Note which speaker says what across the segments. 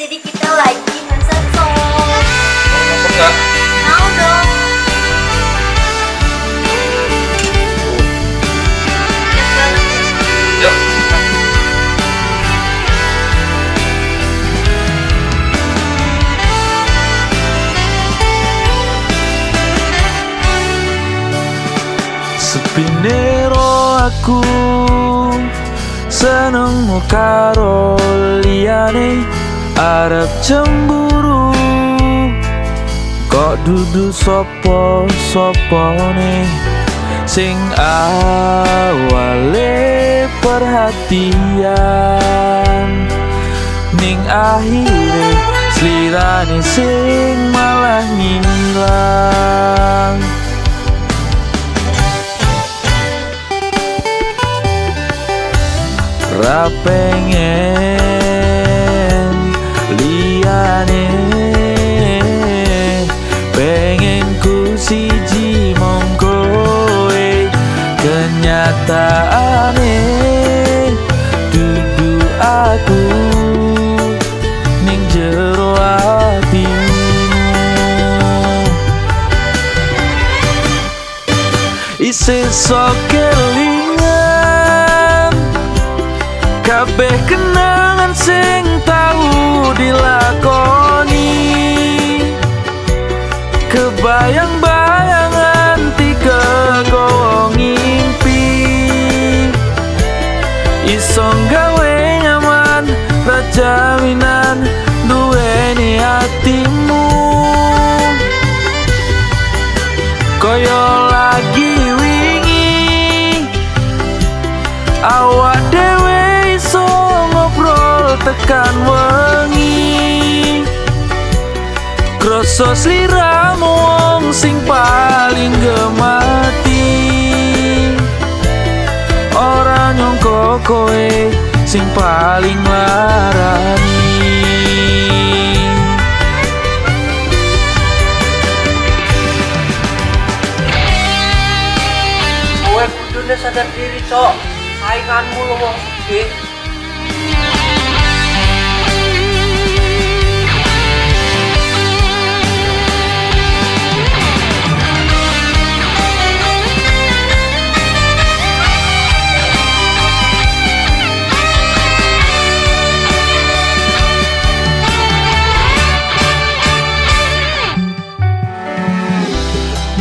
Speaker 1: jadi kita lagi Hansen Song.
Speaker 2: Masuk nggak?
Speaker 1: Mau dong.
Speaker 3: Sepinero aku seneng mau karo liyane arep cemburu kok dudu sopo sopone sing awale perhatian ning akhire slirane sing malah ngilang. Ra pengen kenyataane dudu aku ning jero atimu Isi sok kelingan Kabeh kenangan sing tau dilakoni. Kebayang-bayangan Iso gawe nyaman Rajaminan duweni hatimu. Koyo lagi wingi Awak dewe iso ngobrol tekan wengi. Kroso sliramu wong sing paling gemati kowe sing paling larani
Speaker 4: Kowe kudune sadar diri, Cok. Sainganmu lo wong gede.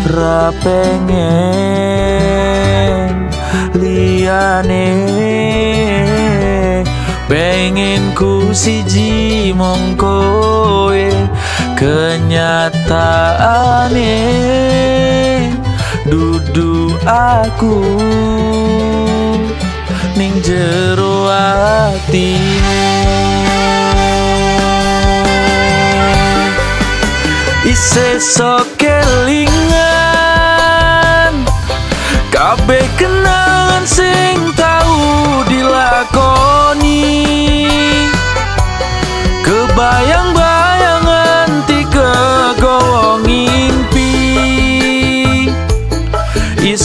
Speaker 3: Ra pengen liyane. Pengen ku siji mong kowe kenyataane. Dudu aku ning jero atimu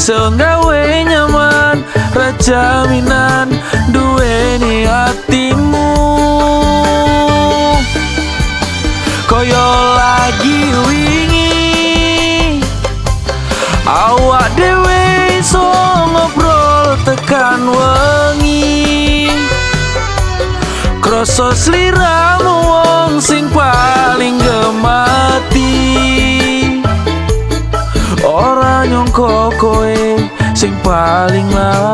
Speaker 3: Iso gawe nyaman Rajaminan duweni hatimu. Koyo lagi wingi Awak dewe iso ngobrol tekan wengi. Kroso sliramu paling lama